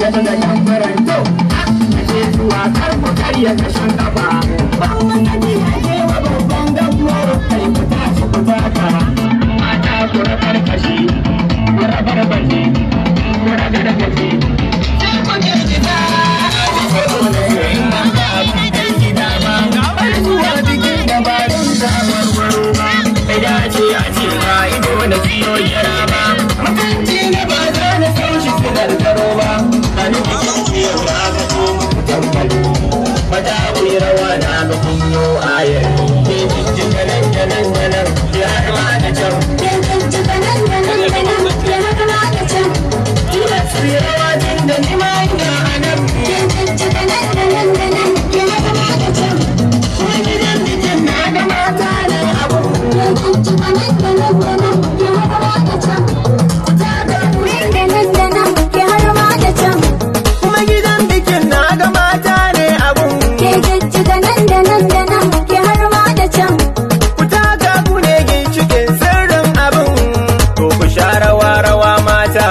ya daga tambaran to Ake zuwa kar ku karya kashin kafa ba Bai dace a ce ka ido da siyo yara ba. Mutunci ne ba za na san shi sinar karo ba. Ani cikin ciwo da aka so muku tambali Mata ku yi rawa da aka kunyo ayar Ke cikin ganan ganan ganan Ya har da can.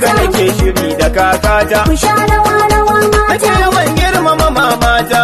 da nake shiri da kakata. Ku sha rawa rawa mata. Nake yawan girmama mamata.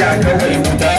ya kawai wuta